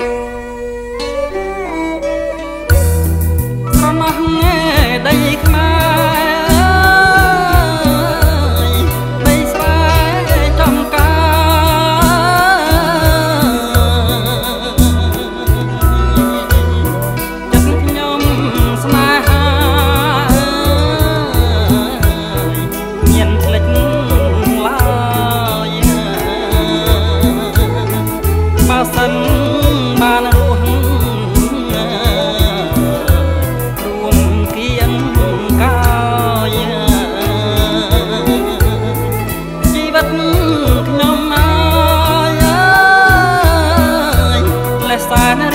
ម៉ែ fana